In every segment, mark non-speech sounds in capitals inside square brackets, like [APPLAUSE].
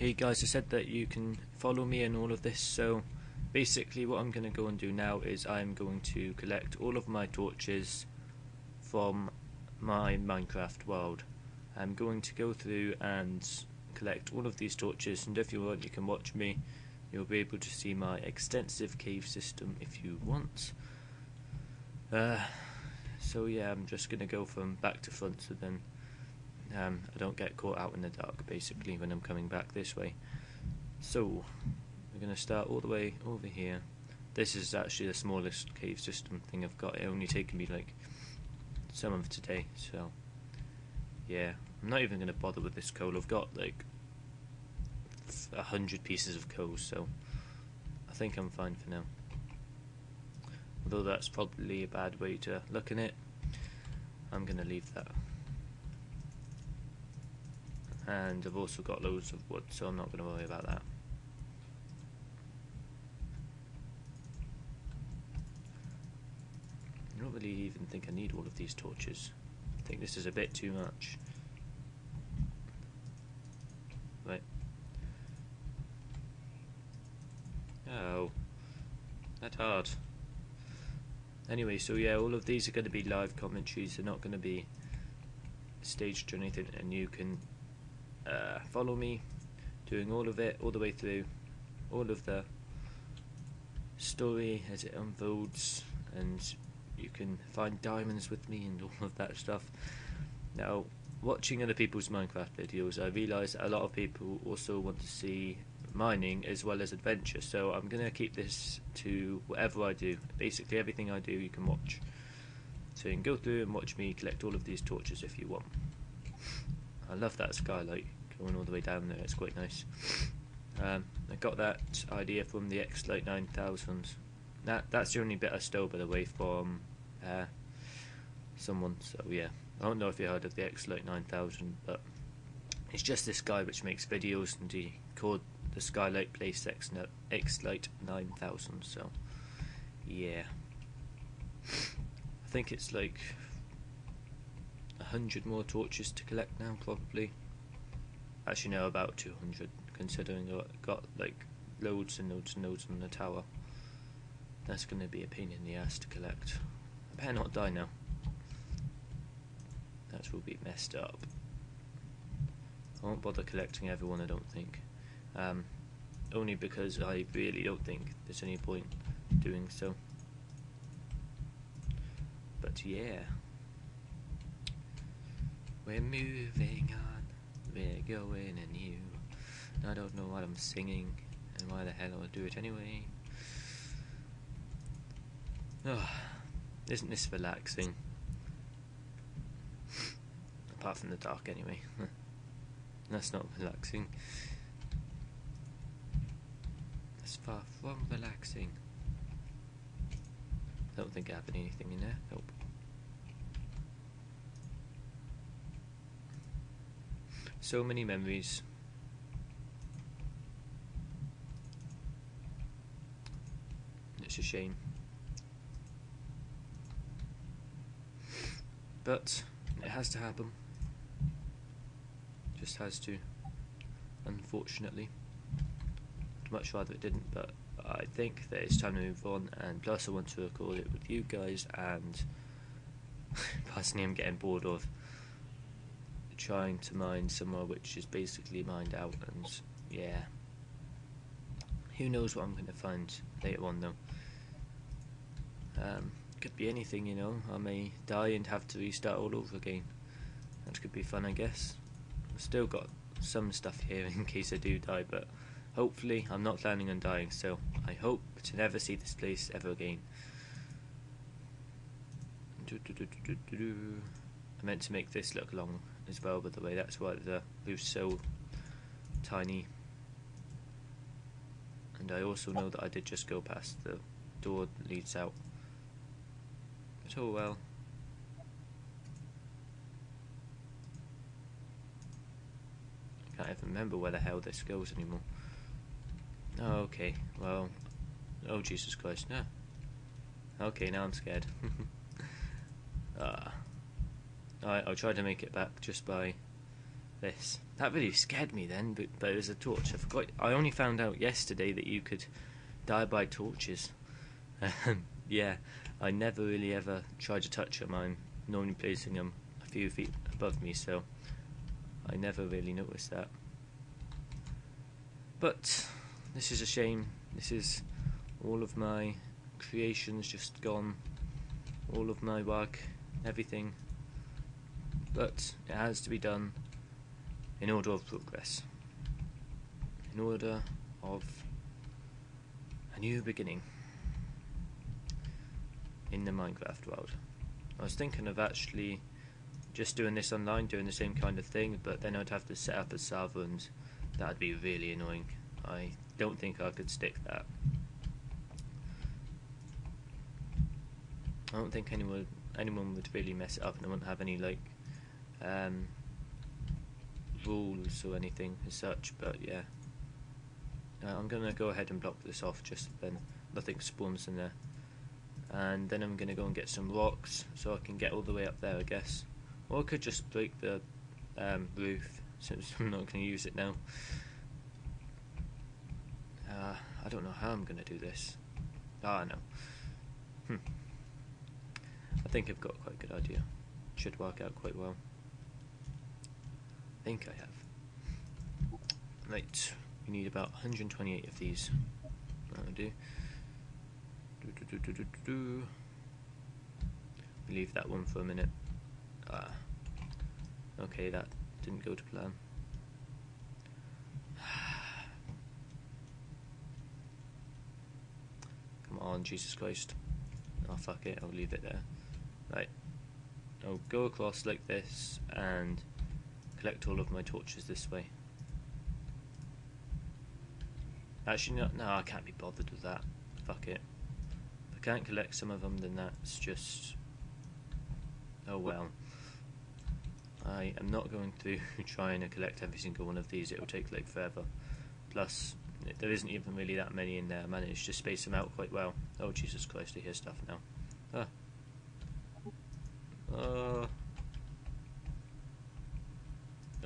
Hey guys, I said that you can follow me in all of this, so basically what I'm going to go and do now is I'm going to collect all of my torches from my Minecraft world. I'm going to go through and collect all of these torches and if you want you can watch me. You'll be able to see my extensive cave system if you want. Uh, so yeah, I'm just going to go from back to front so then um, I don't get caught out in the dark basically when I'm coming back this way. So, we're going to start all the way over here. This is actually the smallest cave system thing I've got. It only taken me like some of today, so yeah. I'm not even going to bother with this coal. I've got like a hundred pieces of coal, so I think I'm fine for now. Although that's probably a bad way to look at it, I'm going to leave that and I've also got loads of wood so I'm not going to worry about that. I don't really even think I need all of these torches. I think this is a bit too much. Right. Oh. That hard. Anyway, so yeah, all of these are going to be live commentaries. They're not going to be staged or anything, and you can uh, follow me doing all of it all the way through. All of the story as it unfolds and you can find diamonds with me and all of that stuff. Now watching other people's minecraft videos i realize that a lot of people also want to see mining as well as adventure. So i'm going to keep this to whatever i do. Basically everything i do you can watch. So you can go through and watch me collect all of these torches if you want I love that skylight going all the way down there, it's quite nice. Um, I got that idea from the X-Lite 9000. That That's the only bit I stole, by the way, from uh, someone, so yeah. I don't know if you heard of the X-Lite 9000, but it's just this guy which makes videos, and he called the Skylight Place X-Lite 9000, so yeah. I think it's like hundred more torches to collect now, probably. Actually, no, about 200, considering I got like loads and loads and loads on the tower. That's going to be a pain in the ass to collect. I better not die now. That will be messed up. I won't bother collecting everyone, I don't think. Um, only because I really don't think there's any point doing so. But yeah. We're moving on, we're going you. I don't know what I'm singing and why the hell I would do it anyway. Oh, isn't this relaxing? Apart from the dark anyway. [LAUGHS] That's not relaxing. That's far from relaxing. I don't think I have anything in there. Nope. So many memories. It's a shame. But it has to happen. Just has to. Unfortunately. I'd much rather it didn't, but I think that it's time to move on, and plus I want to record it with you guys, and [LAUGHS] personally I'm getting bored of trying to mine somewhere which is basically mined out and yeah. Who knows what I'm going to find later on though. Um, could be anything you know. I may die and have to restart all over again. That could be fun I guess. I've still got some stuff here [LAUGHS] in case I do die but hopefully I'm not planning on dying so I hope to never see this place ever again. I meant to make this look long as well, by the way. That's why the roof's so tiny. And I also know that I did just go past the door that leads out. But oh well. I can't even remember where the hell this goes anymore. Oh, okay, well, oh Jesus Christ, no. Okay, now I'm scared. [LAUGHS] Ah. I'll try to make it back just by this. That really scared me then, but, but it was a torch. I forgot. I only found out yesterday that you could die by torches. [LAUGHS] Um, yeah, I never really ever tried to touch them. I'm normally placing them a few feet above me, so I never really noticed that. But this is a shame. This is all of my creations just gone. All of my work, everything. But it has to be done in order of progress. In order of a new beginning in the Minecraft world. I was thinking of actually just doing this online, doing the same kind of thing, but then I'd have to set up a server and that'd be really annoying. I don't think I could stick that. I don't think anyone anyone would really mess it up and I wouldn't have any like um, rules or anything as such, but yeah. Uh, I'm gonna go ahead and block this off just then nothing spawns in there. And then I'm gonna go and get some rocks so I can get all the way up there I guess. Or I could just break the um, roof since [LAUGHS] I'm not gonna use it now. Uh, I don't know how I'm gonna do this. Ah, no. Hmm. I think I've got quite a good idea. Should work out quite well. I think I have. Right, we need about 128 of these. That'll do. Do, do, do, do, Leave that one for a minute. Ah. Okay, that didn't go to plan. [SIGHS] Come on, Jesus Christ. Oh, fuck it, I'll leave it there. Right. I'll go across like this and collect all of my torches this way. Actually, no, no, I can't be bothered with that. Fuck it. If I can't collect some of them, then that's just... Oh well. I am not going to [LAUGHS] try and collect every single one of these, it will take like forever. Plus, there isn't even really that many in there, I managed to space them out quite well. Oh Jesus Christ, I hear stuff now. Ah. Uh,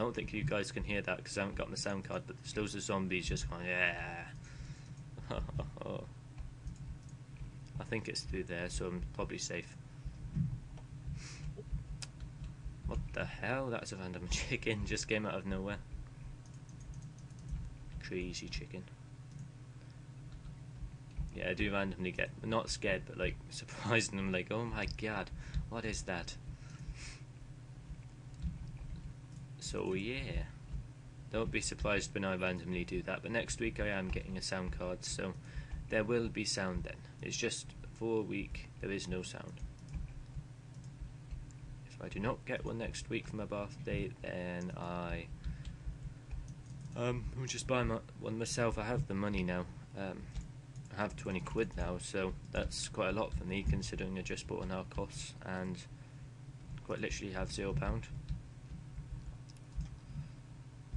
I don't think you guys can hear that because I haven't got my sound card, but there's loads of zombies just going, yeah. [LAUGHS] I think it's through there, so I'm probably safe. What the hell? That's a random [LAUGHS] chicken, just came out of nowhere. Crazy chicken. Yeah, I do randomly get, not scared, but like [LAUGHS] surprised, and I'm like, oh my god, what is that? So yeah, don't be surprised when I randomly do that. But next week I am getting a sound card, so there will be sound then. It's just for a week there is no sound. If I do not get one next week for my birthday, then I um will just buy my, one myself. I have the money now. Um, I have 20 quid now, so that's quite a lot for me considering I just bought an Archos and quite literally have zero pound.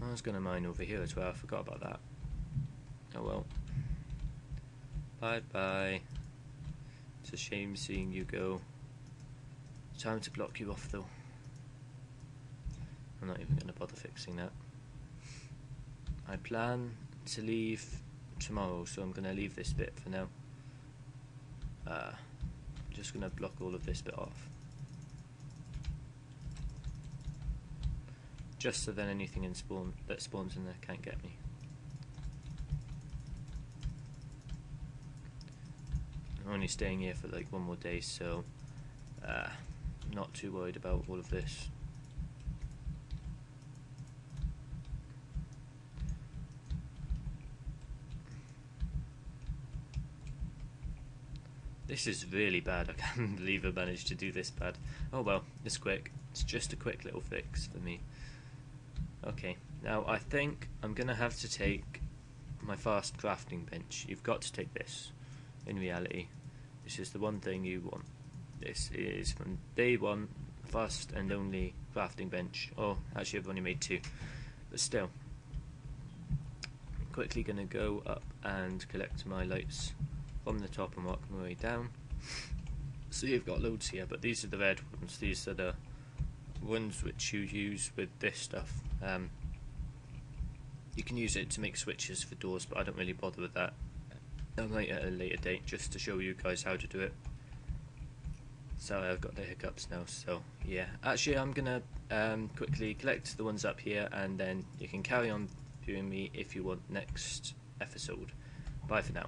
I was going to mine over here as well, I forgot about that. Oh well. Bye bye. It's a shame seeing you go. Time to block you off though. I'm not even going to bother fixing that. I plan to leave tomorrow, so I'm going to leave this bit for now. Uh, I'm just going to block all of this bit off. Just so then anything in spawn that spawns in there can't get me. I'm only staying here for like one more day, so uh, not too worried about all of this. This is really bad. [LAUGHS] I can't believe I managed to do this bad. Oh well, it's quick. It's just a quick little fix for me. Okay, now I think I'm going to have to take my fast crafting bench. You've got to take this, in reality. This is the one thing you want. This is from day one, fast and only crafting bench. Oh, actually I've only made two, but still. quickly going to go up and collect my lights from the top and work my way down. So you've got loads here, but these are the red ones. These are the ones which you use with this stuff Um, you can use it to make switches for doors, but I don't really bother with that. I might at a later date just to show you guys how to do it. Sorry, I've got the hiccups now, so yeah. Actually, I'm gonna um, quickly collect the ones up here, and then you can carry on viewing me if you want next episode. Bye for now.